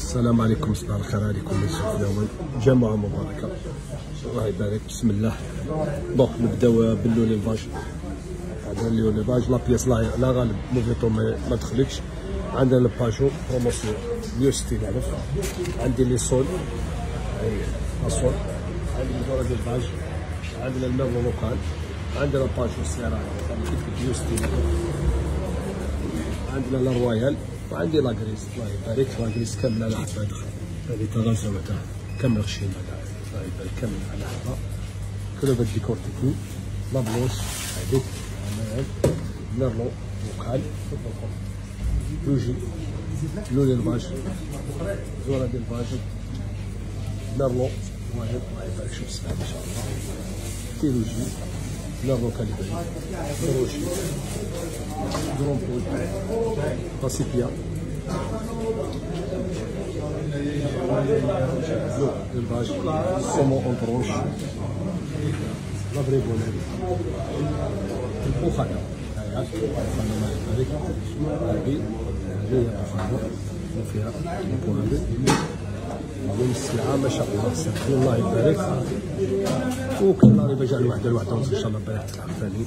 السلام عليكم صباح الخير. عليكم يوم جمعة مباركة. الله يبارك. بسم الله. بون نبداو باللوليفاج هذا اللوليفاج لا بياس لا لا غالب موفيتو ما دخلتش عندنا الباجو بروموسيون 160 الف عندي لي سول أصول. عندي الدورة ديال الباج. عندنا الميرلو لوكال عندنا 160 الف عندنا لا وعندي لاكريس الله يبارك لاكريس كامله على حبه دخل. هذه تغازه تاع كامله غشيمه الله يبارك كامله على حبه كله بهاد ديكور تكني لا بلوش هذيك ميرلو وكال لوجي لولي الباج. زوره ديال الباج. ميرلو واحد الله يبارك شوف السلام ان شاء الله كيلوجي ميرلو كاليبري. كروشي درون باسيبيا. الباج. سومو اونتروش لا فريبون هذه البوخانة هاي البوخانة الله يبارك هذه البوخانة ديال السلعة ما شاء الله صافي الله يبارك. غير جا الواحدة الواحدة ونص إن شاء الله بارك تلعب ثاني